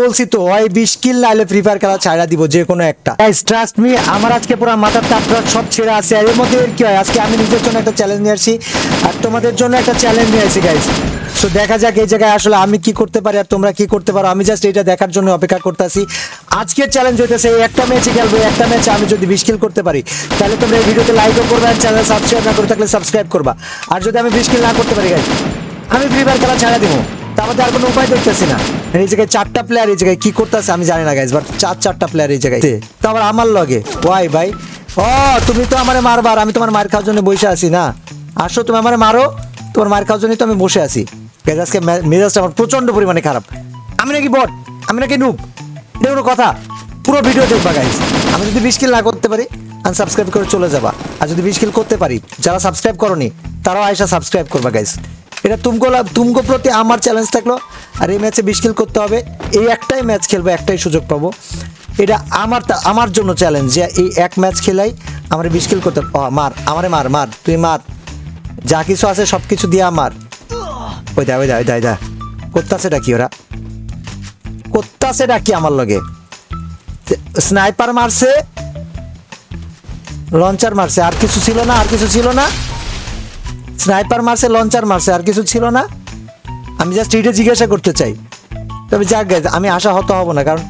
বলছি তো, ওই বিশ কিল নাইলে ফ্রি ফায়ার খেলা ছাড়া দিব, যে কোনো একটা। গাইস ট্রাস্ট মি আমার আজকে পুরো মাথার তাপটা সব ছেড়ে আছে, আর এর মধ্যে কি হয়? আজকে আমি নিজের জন্য একটা চ্যালেঞ্জ নিয়ে আসছি, আর তোমাদের জন্য একটা চ্যালেঞ্জ নিয়ে আসছি গাইস সো দেখা যাক এই জায়গায় আসলে আমি কি করতে পারি আর তোমরা কি করতে পারো। আমি জাস্ট এটা দেখার জন্য অপেক্ষা করতেছি। আজকের চ্যালেঞ্জ হইতেছে একটা ম্যাচে খেলব একটা ম্যাচে আমি যদি বিশ কিল করতে পারি, তাহলে তোমরা এই ভিডিওতে লাইকও করবে আর চ্যানেল সাবস্ক্রাইব না করে থাকলে সাবস্ক্রাইব করবা। আর যদি আমি বিশ কিল না করতে পারি গাইস আমি ফ্রি ফায়ার খেলা ছাড়া দিব। তার মধ্যে আর কোনো উপায় দেখতেছি না। এই জায়গায় চারটা প্লেয়ার এই জায়গায় কি করতেছে আমি জানি না গাইজ বাট চার, চারটা প্লেয়ার এই জায়গায়। তো আবার আমার লগে। ওয়াই ভাই? ও, তুমি তো আমারে মারবার আমি তোমার মার খাওয়ার জন্য বসে আছি, না? আসো, তুমি আমারে মারো। তোমার মার খাওয়ার জন্যই তো আমি বসে আছি। গাইজ আজকে মেজাজটা আমার প্রচণ্ড পরিমাণে খারাপ। আমি নাকি বট, আমি নাকি নুব এটা কোনো কথা। পুরো ভিডিও দেখবা গাইজ আমি যদি বিশ কিল না করতে পারি আনসাবস্ক্রাইব করে চলে যাবা। আর যদি বিশ কিল করতে পারি, যারা সাবস্ক্রাইব করনি, তারাও আয়সা সাবস্ক্রাইব করবা গাইজ এটা তুমকো তুমকো প্রতি আমার চ্যালেঞ্জ থাকল। আর এই ম্যাচে বিশ করতে হবে। এই একটাই ম্যাচ খেলব, একটাই সুযোগ পাবো। এটা আমার আমার জন্য চ্যালেঞ্জ যে এই এক ম্যাচ খেলাই আমার বিশ কিল করতে মার, আমারে মার মার, তুই মার। যা কিছু আছে সব কিছু দিয়ে আমার। ওই দা ওই দা ওই দা ওই দা। করতেছে ডাকি ওরা? করতেছে ডাকি আমার লগে? স্নাইপার মারছে লঞ্চার মারছে। আর কিছু ছিল না, আর কিছু ছিল না। স্নাইপার মারছে লঞ্চার মারছে আর কিছু ছিল না। আমি জাস্ট এটা জিজ্ঞাসা করতে চাই। তবে যাক গে, আমি আশা হত হব না কারণ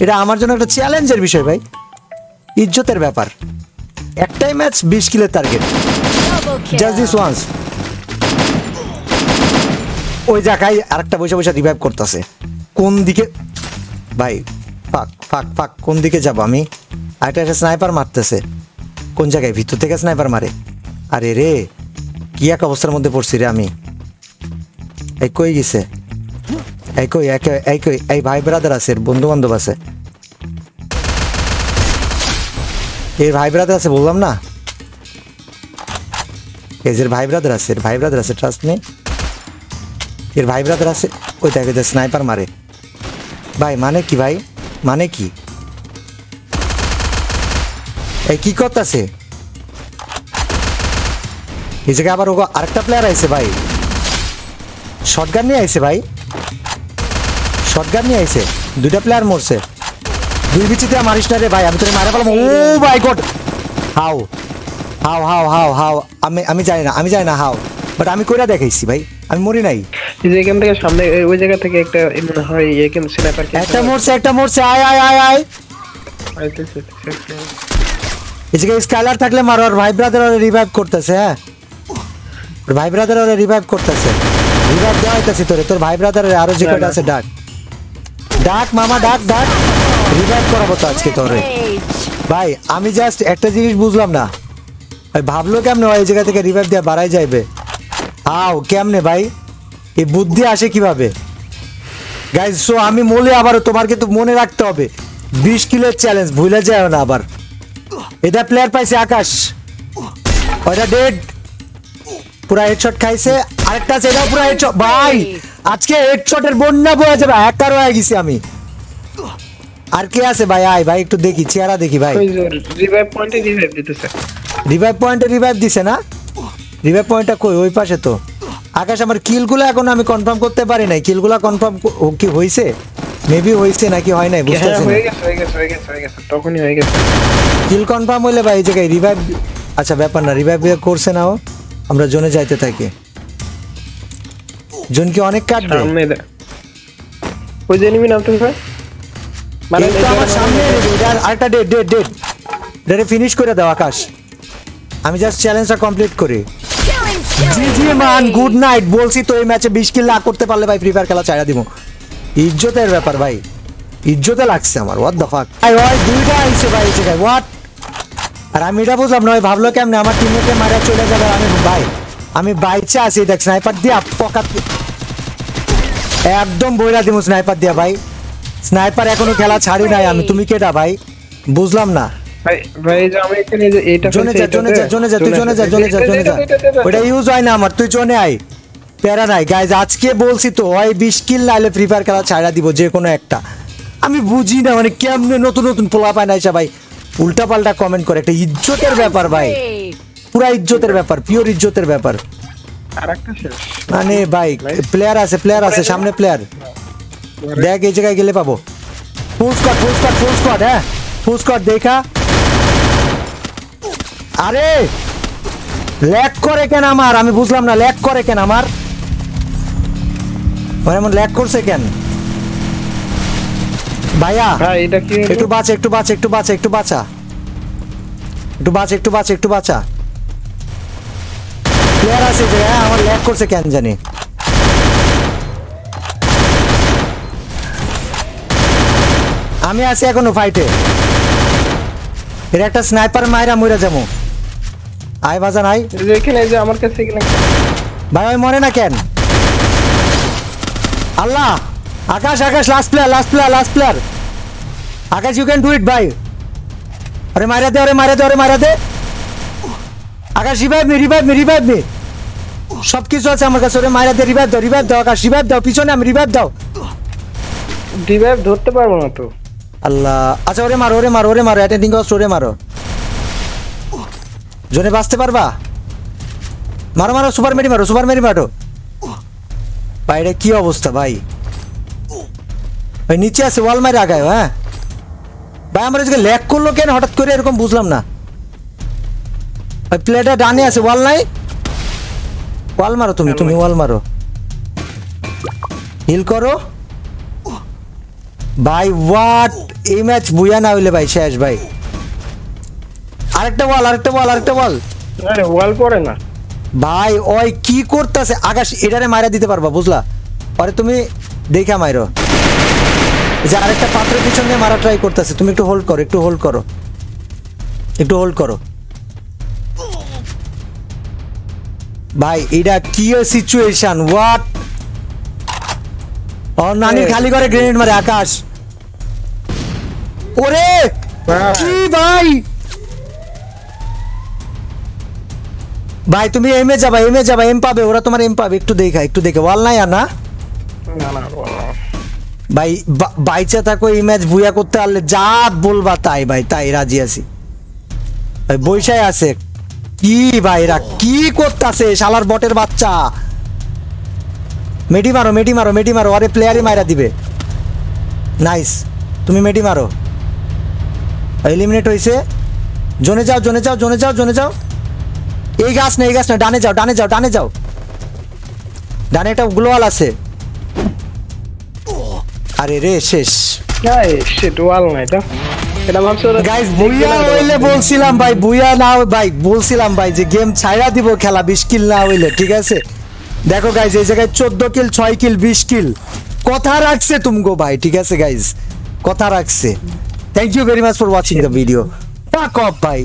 এটা আমার জন্য একটা চ্যালেঞ্জের বিষয় ভাই। ইজ্জতের ব্যাপার। একটাই ম্যাচ বিশ কিলের টার্গেট জাস্ট দিস ওয়ান্স ওই জায়গায় আরেকটা বসে বসে রিভাইভ করতেছে। কোন দিকে ভাই ফাক ফাক ফাক কোন দিকে যাব আমি? আরেকটা একটা স্নাইপার মারতেছে। কোন জায়গায়? ভিতর থেকে স্নাইপার মারে। আরে রে। কি এক অবস্থার মধ্যে পড়ছি রে আমি। এই কই গেছে? এই কই এই কই, এই ভাই ব্রাদার আছে বন্ধু বান্ধব আছে। এর ভাই ব্রাদার আছে বললাম না? এর ভাই ব্রাদার আছে, এর ভাই ব্রাদার আছে ট্রাস্ট নেই এর ভাই ব্রাদার আছে, ওই দেখে যে স্নাইপার মারে। ভাই মানে কি ভাই? মানে কি? এই কি করতেছে? এই জায়গায় আবার ওগো আরেকটা প্লেয়ার আইছে ভাই। শটগান নিয়ে আইছে ভাই। শটগান নিয়ে আইছে। দুইটা প্লেয়ার মরছে। দুই বিচিতে মারিস না রে ভাই আমি তোরে মারা পেলাম ও মাই god how how how how how আমি আমি জানি না আমি জানি না হাও বাট আমি কইরা দেখাইছি ভাই আমি মরি নাই। এই এখান থেকে সামনে ওই জায়গা থেকে একটা এই মনে হয় ইয়ে কিন্তু স্ন্যাপার একটা মরছে একটা মরছে আয় আয় আয় আয়। এই জায়গায় স্কাইলার থাকলে মারো আর ভাই ব্রাদার রিভাইভ করতেছে হ্যাঁ। ভাই ব্রাদার ওরে রিভাইভ করতেছে। রিভাইভ দেওয়া হইতেছে তোরে তোর ভাই ব্রাদার আরও যে কয়টা আছে ডাক। ডাক মামা ডাক ডাক। রিভাইভ করাবো তো আজকে তোরে। ভাই আমি জাস্ট একটা জিনিস বুঝলাম না। ভাই ভাবলো কেমনে ওই জায়গা থেকে রিভাইভ দেওয়া বাড়াই যাইবে? আও কেমনে ভাই? এই বুদ্ধি আসে কীভাবে? গাইজ সো আমি বলি আবারও তোমার কিন্তু মনে রাখতে হবে। বিশ কিলোর চ্যালেঞ্জ ভুলে যায় না আবার। এটা প্লেয়ার পাইছে আকাশ। ওইটা ডেড পুরা হেডশট খাইছে আরেকটা আছে এটাও পুরা হেডশট ভাই আজকে হেডশটের বন্যা বয়ে যাবে হ্যাকার হয়ে গেছি আমি। আর কে আছে ভাই? আয় ভাই একটু দেখি চেহারা দেখি ভাই। রিভাইভ পয়েন্টে রিভাইভ দিতেছে। রিভাইভ পয়েন্টে রিভাইভ দিছে না? রিভাইভ পয়েন্টটা কই? ওই পাশে তো। আকাশ আমার কিলগুলো এখন আমি কনফার্ম করতে পারি নাই। কিলগুলো কনফার্ম কি হইছে? মেবি হইছে নাকি হয় নাই বুঝতেছি হয়ে না। গেছে হয়ে গেছে হয়ে গেছে হয়ে গেছে তখনই হয়ে গেছে। কিল কনফার্ম হইলে ভাই এই জায়গায় রিভাইভ আচ্ছা ব্যাপার না রিভাইভ করছে না ও। আমরা জোনে যাইতে থাকি। জোন কি অনেক কাটবে? সামনে ওই যে এনিমি নামতেছে মানে এই তো আমার সামনে এটা আরেকটা ডেড ডেড ডেড ডেডে ফিনিশ করে দাও আকাশ। আমি জাস্ট চ্যালেঞ্জটা কমপ্লিট করি। জি জি মান গুড নাইট বলছি তো এই ম্যাচে বিশ কিল না করতে পারলে ভাই ফ্রি ফায়ার খেলা চাইরা দিব ইজ্জতের ব্যাপার ভাই। ইজ্জতে লাগছে আমার হোয়াট দ্য ফাক ভাই ওই দুইটা আইছে ভাই এই জায়গায়। হোয়াট আর আমি এটা বুঝলাম না ওই ভাবলো কেমনে আমার টিমমেটে মারা চলে যাবে আমি ভাই আমি বাইচে আছি দেখ স্নাইপার দিয়ে পকাত একদম বইরা দিব স্নাইপার দিয়া ভাই। স্নাইপার এখনও খেলা ছাড়ি নাই আমি। তুমি কেটা ভাই? বুঝলাম না। ভাই ভাই আমি এখানে এই যে এইটা জোনে ফেলছি, যা জোনে যা এটাতে- জোনে যা তুই জোনে যা জোনে যা এটা- জোনে যা। এটা- এটা- এটা- ওটা ইউজ হয় না আমার তুই জোনে আয়। প্যারা নাই। গাইজ আজকে বলছি তো ওই বিশ কিল নাইলে ফ্রি ফায়ার খেলা ছাড়া দিব যে কোনো একটা। আমি বুঝি না মানে কেমনে নতুন নতুন পোলা পায় না এসে ভাই উল্টা পাল্টা কমেন্ট করে একটা ইজ্জতের ব্যাপার ভাই। পুরা ইজ্জতের ব্যাপার পিওর ইজ্জতের ব্যাপার। মানে ভাই প্লেয়ার আছে প্লেয়ার আছে সামনে প্লেয়ার দেখ এই জায়গায় গেলে পাবো। ফুল স্কোয়াড ফুল হ্যাঁ? ফুল দেখা। আরে! ল্যাক করে কেন আমার? আমি বুঝলাম না ল্যাক করে কেন আমার? মানে এমন ল্যাক করছে কেন? ভাইয়া এটা কি একটু বাঁচা একটু বাঁচা একটু বাঁচা একটু বাঁচা। একটু বাঁচা একটু বাঁচা একটু বাঁচা। প্লেয়ার আছে যে হ্যাঁ আমার ল্যাক করছে কেন জানি। আমি আছি এখনও ফাইটে এর একটা স্নাইপার মাইরা মইরা যাব। আয় বাজান আয় এখানে যে আমার কাছে ভাই ওই মরে না কেন? আল্লাহ! Akash Akash last player last player last player Akash you can do it ভাই আরে মারা দে আরে মারা দে আরে মারা দে Akash revive me revive me revive me সব কিছু আছে আমার কাছে ওরে মারা দে রিভাইভ দাও রিভাইভ দাও আকাশ রিভাইভ দাও পিছনে আমি রিভাইভ দাও ডিভাইভ ধরতে পারব না তো। আল্লাহ আচ্ছা ওরে মারো ওরে মারো ওরে মারো অ্যাটেন্ডিং কস্ট ওরে মারো জোনে বাঁচতে পারবা মারো মারো সুপার মেরি মারো সুপার মেরি মারো এটা কি অবস্থা ভাই ভাই নিচে আছে ওয়াল মারি আগায় হ্যাঁ ভাই আমার আজকে ল্যাক করল কেন? হঠাৎ করে এরকম বুঝলাম না। ভাই প্লেটা ডানে আছে ওয়াল নাই? ওয়াল মারো তুমি তুমি ওয়াল মারো। হিল করো। ভাই হোয়াট এই ম্যাচ বুয়া না হইলে ভাই শেষ ভাই। আরেকটা বল আরেকটা বল আরেকটা বল আরে ওয়াল পড়ে না। ভাই ওই কি করতেছে? আকাশ এটারে মাইরা দিতে পারবা বুঝলা? পরে তুমি দেখা মাইরো। যে আরেকটা পাত্রের পিছনে মারা ট্রাই করতেছে। তুমি একটু হোল্ড করো একটু হোল্ড করো। একটু হোল্ড করো। ভাই এটা কি সিচুয়েশন হোয়াট ও নানি খালি করে গ্রেনেড মারে আকাশ। ওরে! ভাই। কি ভাই? ভাই তুমি এমে যাবা এমে যাবা এম পাবে ওরা তোমার এম পাবে। একটু দেখা একটু দেখে। ওয়াল নাই আর না? না না। ভাই বাইচা থাকো, এই ম্যাচ বুয়া করতে পারলে যা বলবা তাই ভাই, তাই রাজি আছি। ভাই বৈশায় আছে। কি ভাই, এরা কি করতেছে শালার বটের বাচ্চা। মেডি মারো মেডি মারো মেডি মারো, আরে প্লেয়ারই মাইরা দিবে। নাইস তুমি মেডি মারো। এলিমিনেট হয়েছে জোনে যাও জোনে যাও জোনে যাও জোনে যাও। এই গাছ না, এই গাছ না, ডানে যাও ডানে যাও ডানে যাও। ডানে একটা গ্লোয়াল আছে। আরে রে শেষ। ওয়াল এটা এটা ভাবছ গাইস বুইয়া হইলে বলছিলাম ভাই বুইয়া না ভাই বলছিলাম ভাই যে গেম দিব খেলা বিশ কিল না হইলে ঠিক আছে? দেখো গাইজ এই জায়গায় চোদ্দ কিল ছয় কিল বিশ কিল কথা রাখছে তুমগো ভাই ঠিক আছে গাইজ কথা রাখছে। Thank you very much for watching the video পাক অফ ভাই।